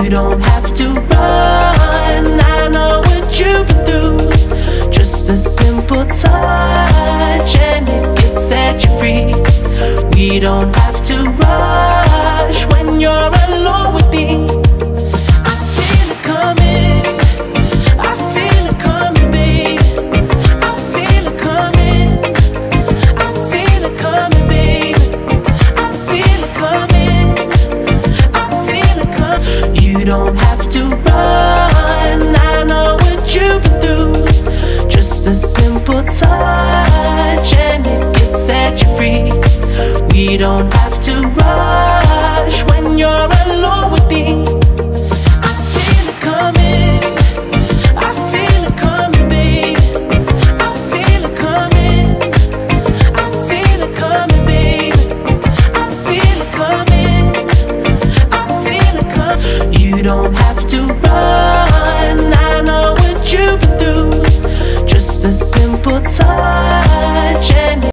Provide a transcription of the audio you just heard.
You don't have to run. I know what you've been through. Just a simple touch and it can set you free. We don't have to rush You don't have to run. I know what you've been through. Just a simple touch and it can set you free. We don't have to rush You don't have to run. I know what you've been through. Just a simple touch and